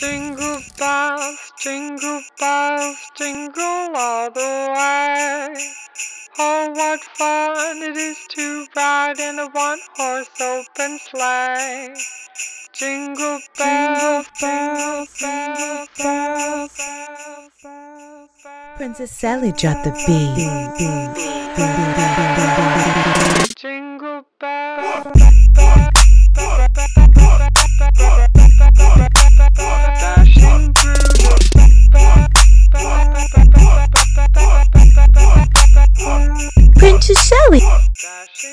Jingle bells, jingle bells, jingle all the way. Oh, what fun it is to ride in a one-horse open sleigh. Jingle bells, jingle bells, bells, bells, bells, bells. Princess Ellie dropped the B.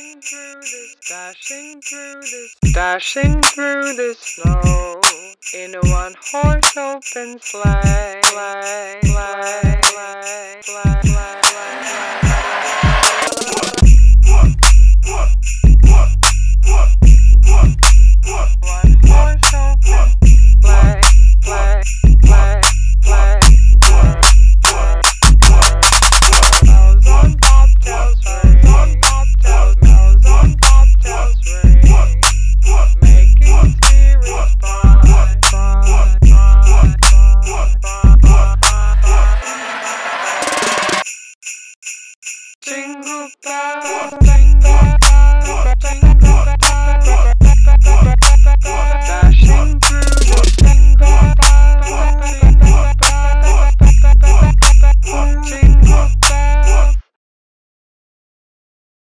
Dashing through this, dashing through this, dashing through the snow in a one horse open sleigh. Bye.